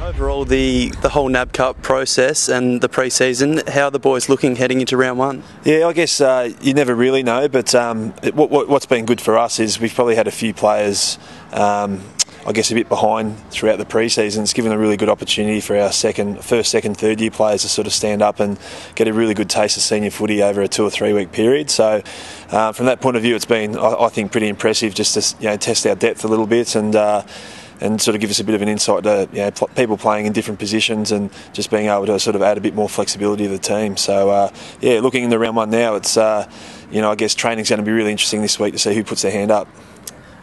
overall the, the whole NAB Cup process and the pre-season, how are the boys looking heading into round one? Yeah, I guess uh, you never really know, but um, it, what, has been good for us is we've probably had a few players. Um, I guess a bit behind throughout the pre-season. It's given a really good opportunity for our second, first, second, third year players to sort of stand up and get a really good taste of senior footy over a two or three week period. So, uh, from that point of view, it's been I, I, think pretty impressive just to you know test our depth a little bit and. Uh, and sort of give us a bit of an insight to you know, people playing in different positions and just being able to sort of add a bit more flexibility to the team. So uh, yeah, looking in the round one now, it's uh, you know I guess training's going to be really interesting this week to see who puts their hand up.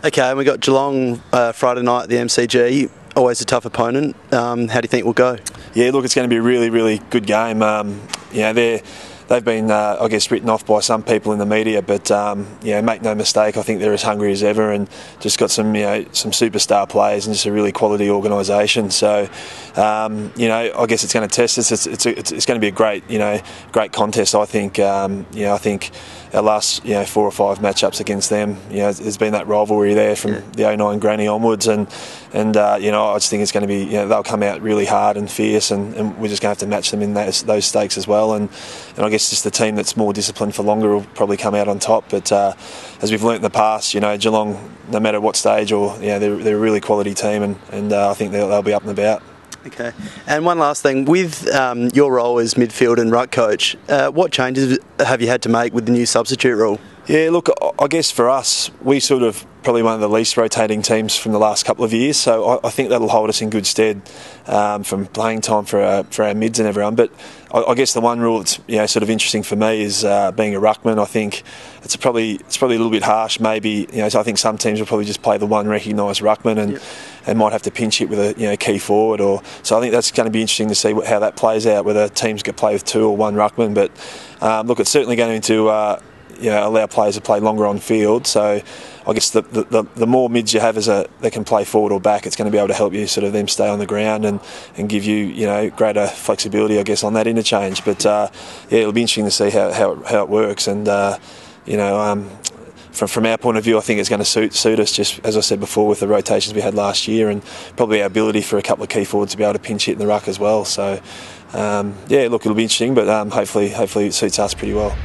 Okay, and we got Geelong uh, Friday night at the MCG. Always a tough opponent. Um, how do you think we'll go? Yeah, look, it's going to be a really, really good game. Um, you know, they're they've been, uh, I guess, written off by some people in the media. But um, yeah, make no mistake, I think they're as hungry as ever, and just got some, you know, some superstar players and just a really quality organisation. So, um, you know, I guess it's going to test us. It's, it's, it's, it's, going to be a great, you know, great contest. I think, um, you know, I think our last, you know, four or five matchups against them, you know, there's been that rivalry there from yeah. the 09 Granny onwards, and and uh, you know, I just think it's going to be, you know, they'll come out really hard and fierce, and, and we're just going to have to match them in those, those stakes as well, and and I guess just the team that's more disciplined for longer will probably come out on top. But uh, as we've learnt in the past, you know, Geelong, no matter what stage, or yeah, they're, they're a really quality team, and, and uh, I think they'll, they'll be up and about. Okay. And one last thing, with um, your role as midfield and ruck coach, uh, what changes have you had to make with the new substitute rule? Yeah, look, I guess for us, we sort of probably one of the least rotating teams from the last couple of years, so I, I think that'll hold us in good stead um, from playing time for our, for our mids and everyone. But I, I, guess the one rule that's you know sort of interesting for me is uh, being a ruckman. I think it's probably it's probably a little bit harsh. Maybe you know, so I think some teams will probably just play the one recognised ruckman and. Yep. And might have to pinch it with a you know key forward, or so I think that's going to be interesting to see what, how that plays out. Whether teams get play with two or one ruckman, but um, look, it's certainly going to uh, you know, allow players to play longer on field. So I guess the, the, the, more mids you have as a that can play forward or back, it's going to be able to help you sort of them stay on the ground and, and give you you know greater flexibility, I guess, on that interchange. But uh, yeah, it'll be interesting to see how, how, how it works. And uh, you know, um, from, from our point of view, I think it's going to suit suit us. Just as I said before, with the rotations we had last year, and probably our ability for a couple of key forwards to be able to pinch hit in the ruck as well. So um, yeah, look, it'll be interesting, but um, hopefully, hopefully it suits us pretty well.